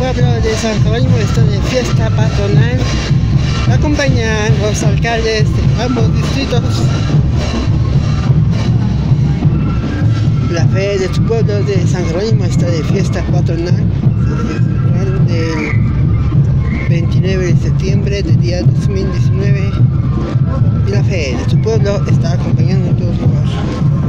pueblo de San Jerónimo está de fiesta patronal. Acompañan los alcaldes de ambos distritos. La fe de su pueblo de San Jerónimo está de fiesta patronal. Del 29 de septiembre del día 2019. Y la fe de su pueblo está acompañando en todos lugares.